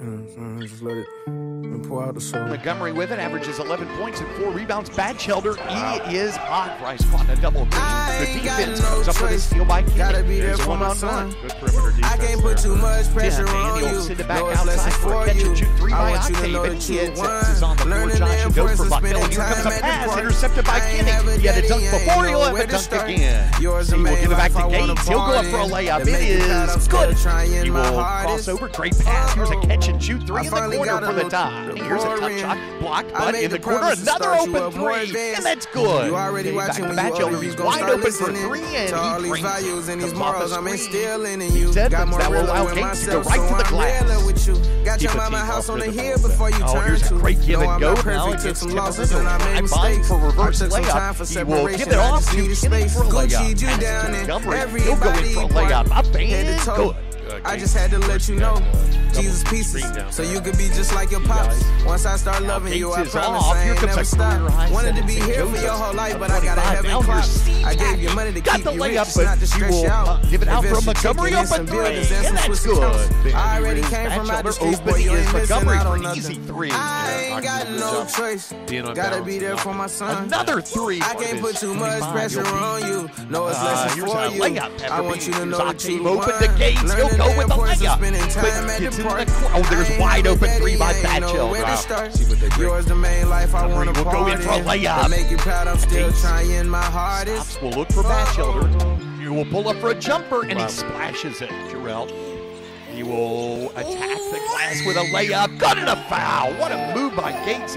and just let it and pour out the soul. Montgomery with it averages 11 points and four rebounds. Bad Batchelder, he is hot. Bryce Quandt a double team. I Good ain't got defense no comes up with a steal by Kenny. Gotta be there There's for my one-on-one. son. Good perimeter defense. I can't put too much pressure Yeah, on you. send it back know it's outside for a for catch you. and shoot three I by want you to Octave, know and that he you hits it. won. This is on the floor. Learning Josh the should go for of Bucknell. spending Here comes a time at pass the park. intercepted by I ain't Kenny. never He had a dunk before. He'll have a dunk again. Yours See, the we'll give it back to Gates. He'll go up for a layup. To It make you proud, I'm is still good. trying He my will hardest. cross over. Great pass. Here's a catch and shoot three I in the corner for the tie. Here's a tough shot. Blocked, but in the corner. Another open three. And that's good. You already Back watching to when you He's wide open for three, and he these brings values and these morals I'm screen. instilling in you. Got more That will allow Gates to go right to the glass. with you. Got Keep your a mama team house on the hill before you Oh, turn here's a to. great give and go. Now against some Timothy losses and I made High mistakes. bind for reverse layup. for He will give it off to Kenny space. for a layup. To Montgomery. He'll go in for a layup. Up to and good. I just had to let you know. Jesus pieces, so you could be just like your pops. Once I start loving you, I promise. I ain't never stop. Wanted to be here for your whole life, but I got a 25. heaven clock. I gave you money to keep the you rich, but not to stress you out. give it out from Montgomery open some three. And that's good. I already came from out the streets, boy, you ain't missing out on nothing. I ain't got no choice. Gotta be there for my son. Another three. I can't put too much 25. pressure on you. No, it's here's for a you. I want you to know that you open to Gates. He'll go the with the importance of layup. But time at the in the park. cor- oh, there's wide open three by I ain't Batchelder. where to Wow. start. See what they bring. Yours the main life I want to go in for a layup. Make you proud, I'm still trying my hardest. Stops. We'll look for Batchelder. Oh. He will pull up for a jumper, and he splashes it. Jarrell. He will attack the glass with a layup. Got it a foul. What a move by Gates.